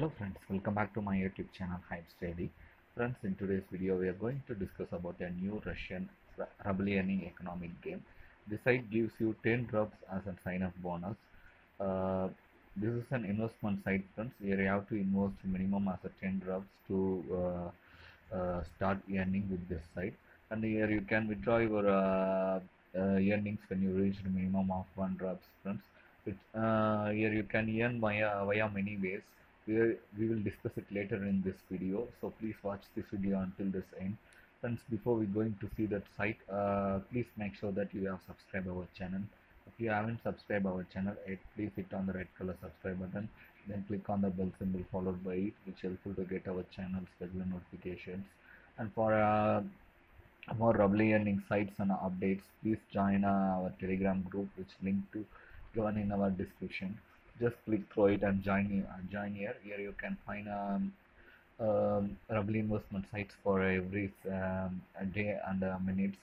Hello friends, welcome back to my YouTube channel Hyips Daily. Friends, in today's video we are going to discuss about a new Russian ru- ruble earning economic game. The site gives you 10 rubs as a sign up bonus. Uh, this is an investment site friends. Here you have to invest minimum as a 10 rubs to uh, uh, start earning with this site. And here you can withdraw your uh, uh, earnings when you reach the minimum of 1 rubs friends. It, uh, here you can earn via, via many ways we, will discuss it later in this video. So please watch this video until this end. Friends before we going to see that site uh, please make sure that you have subscribed our channel. If you haven't subscribed our channel please hit on the red color subscribe button then click on the bell symbol followed by it which helpful to get our channel's regular notifications. And for uh, more earning sites and updates please join uh, our telegram group which link to given in our description just click through it and join in- uh, join here. Here you can find um, um, ruble investment sites for every um, day and uh, minutes.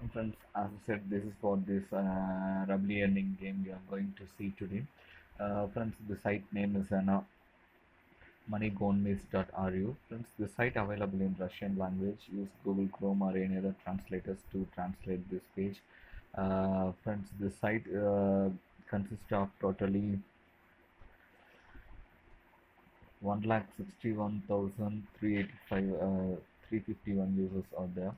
And friends as i said this is for this uh, ruble earning game we are going to see today. Uh, friends the site name is uh, money-gnomes.ru friends the site available in russian language. Use google chrome or any other translators to translate this page uh, friends the site uh, consists of totally 1,61,385 uh, 351 users out there.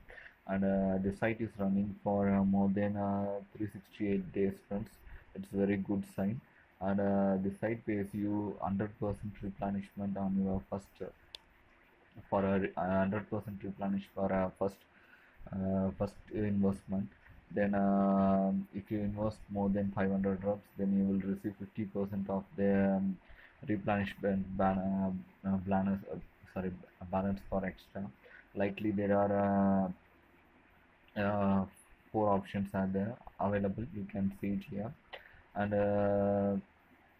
And uh, the site is running for uh, more than uh, 368 days friends. It's a very good sign. And uh, the site pays you 100% replenishment on your first uh, for a uh, 100% replenish for a first uh, first investment then um if you invest more than 500 drops then you will receive 50% of the um, replenishment ban uh, uh, balance uh, sorry balance for extra. Likely there are uh, uh, four options are there available. You can see it here. And uh,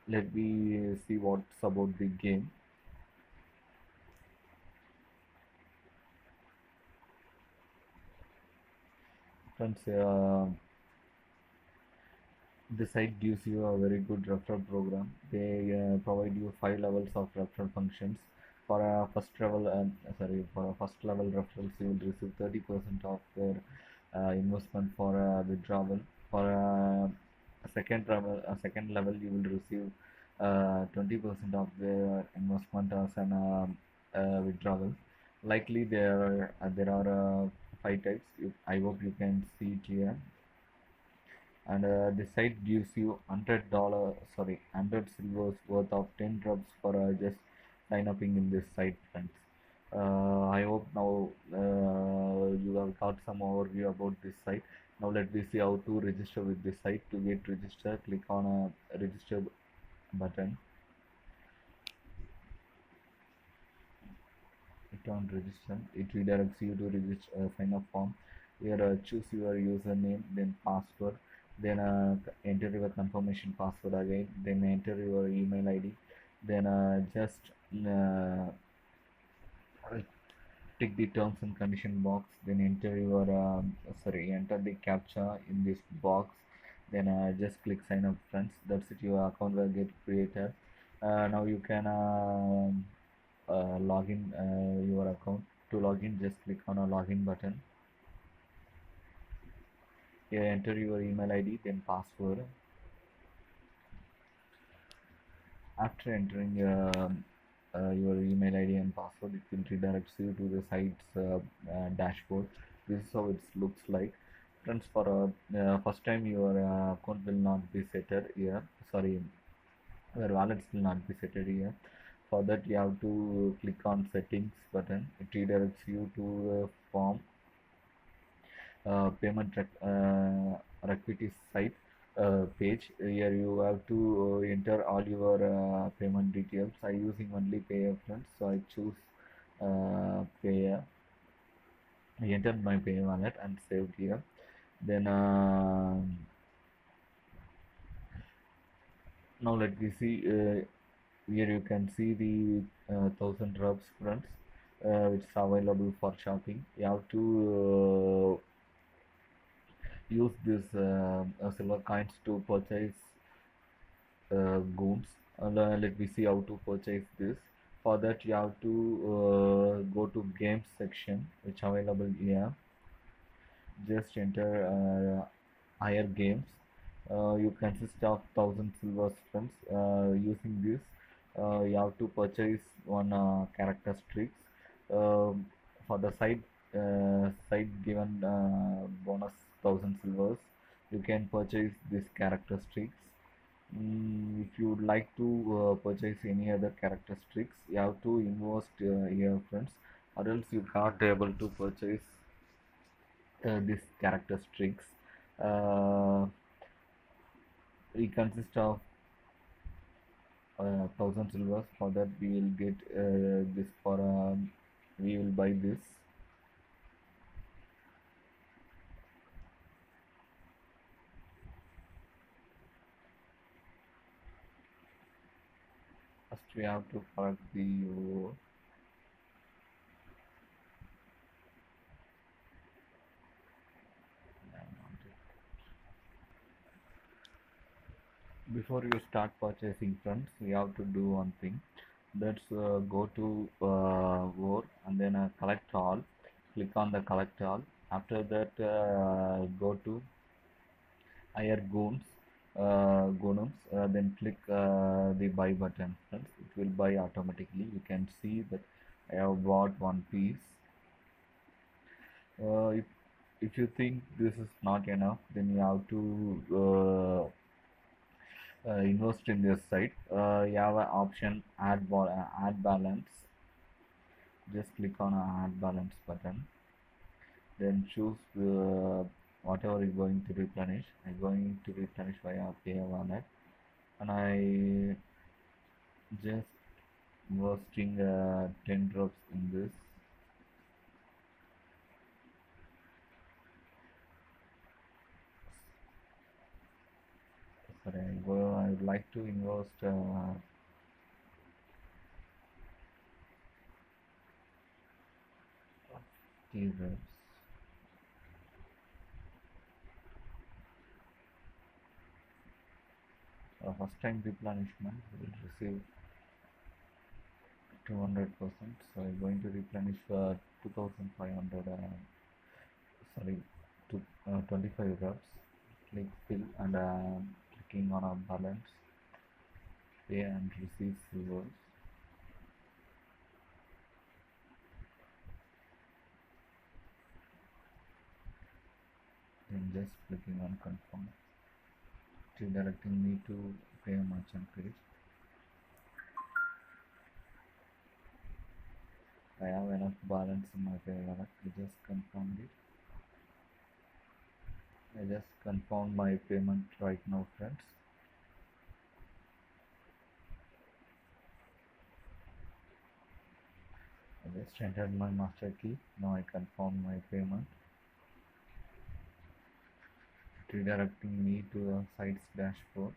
let me see what's about the game uh, the site gives you a very good referral program. They uh, provide you five levels of referral functions. For a first level um, sorry for a first level referrals you will receive 30 percent of their uh, investment for a withdrawal for a, a second level a second level you will receive uh, 20 percent of their investment as an uh, withdrawal. Likely there are uh, there are uh, five types. I hope you can see it here. And uh, the site gives you hundred dollar sorry hundred silvers worth of 10 drops for uh, just sign upping in this site friends. Uh, i hope now uh, you have got some overview about this site. Now let me see how to register with this site. To get registered click on a register button on register. It redirects you to register uh, sign up form here uh, choose your username then password then uh, enter your confirmation password again then enter your email id then uh, just uh, tick the terms and condition box then enter your um, sorry enter the captcha in this box then uh, just click sign up friends. That's it. Your account will get created. Uh, now you can uh, log in uh, your account. To login just click on a login button. Here enter your email id then password. After entering um, uh, your email id and password it will redirect you to the site's uh, uh, dashboard. This is how it looks like. Friends for uh, uh, first time your uh, account will not be settled here. Sorry your wallets will not be settled here for that you have to click on settings button. It redirects you to form uh, payment rec- uh, site uh, page. Here you have to uh, enter all your uh, payment details. I using only Payeer friends so i choose uh, Payeer. I entered my pay wallet and saved here. Then now let me see here you can see the uh, thousand rubs friends. Uh, which is available for shopping. You have to uh, use this uh, silver coins to purchase uh, goons. And uh, let me see how to purchase this. For that you have to go to games section which available here. Just enter higher games. You consist of thousand silver uh, using this you have to purchase one uh, streaks. Um, for the side uh, side given uh, bonus thousand silvers you can purchase this characteristics mm, if you would like to uh, purchase any other character streaks you have to invest uh, here friends or else you can't able to purchase uh, this characteristics uh, it consists of uh, thousand silvers for that we will get uh, this for um, we will buy this. First we have to collect the before you start purchasing friends you have to do one thing. Let's uh, go to uh, war and then uh, collect all. Click on the collect all. After that uh, go to higher goons uh, uh, then click uh, the buy button. Friends it will buy automatically. You can see that I have bought one piece. Uh, if, if you think this is not enough then you have to uh, invest in this site. Uh, you have an option add ba- uh, add balance. Just click on uh, add balance button. Then choose uh, whatever you're going to replenish. I'm going to replenish via pay wallet. And i just investing uh, 10 drops in this. Sorry I go would like to invest uh, uh, first time replenishment will receive 200 percent so I'm going to replenish for 2500 uh, sorry to uh, 25 drops click fill and uh, clicking on a balance. Pay and receive silvers then just clicking on confirm. Directing me to pay merchant page I have enough balance in my pay wallet. I just confirmed it I just confirm my payment right now friends. I just entered my master key. Now I confirm my payment. Redirecting me to the site's dashboard.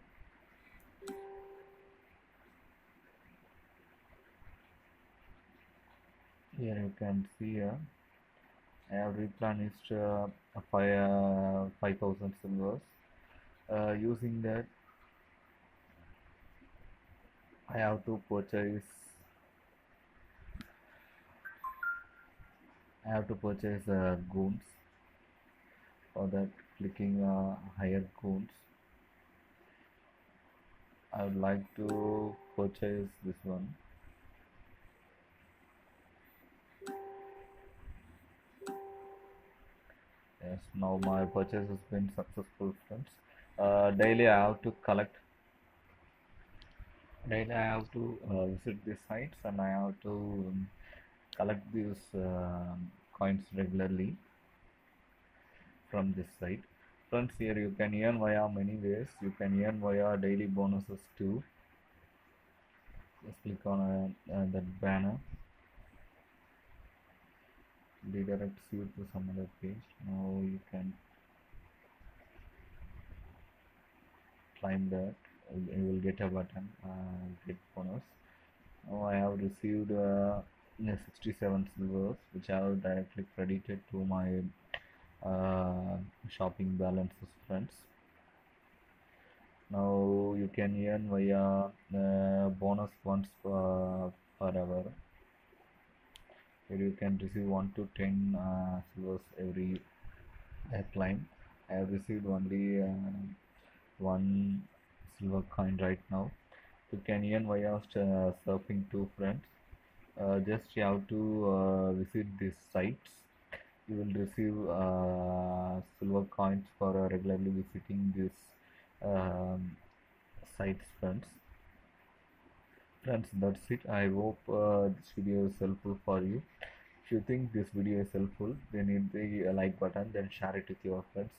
Here you can see here I have replenished uh, five uh, 5000 silvers uh, using that I have to purchase I have to purchase uh, goons. For that clicking uh, higher goons. I would like to purchase this one yes now my purchase has been successful friends. Uh, daily I have to collect daily I have to uh, visit these sites and I have to um, collect these uh, coins regularly from this site. Friends here you can earn via many ways. You can earn via daily bonuses too. Just click on uh, uh, that banner redirects you to some other page. Now you can climb that. You will get a button uh, get bonus. Now I have received uh, 67 silvers which I have directly credited to my uh, shopping balances friends. Now you can earn via uh, bonus points per hour where you can receive 1 to 10 uh, silvers every uh, climb I have received only uh, one silver coin right now. You can via uh, surfing two friends. Uh, just you have to uh, visit these sites. You will receive uh, silver coins for uh, regularly visiting these um, sites friends friends that's it. I hope uh, this video is helpful for you. If you think this video is helpful then hit the uh, like button then share it with your friends.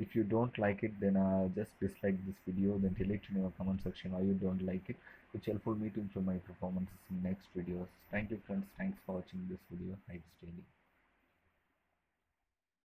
If you don't like it then uh, just dislike this video then tell it in your comment section why you don't like it which helpful me to improve my performances in next videos. Thank you friends. Thanks for watching this video. Hyips Daily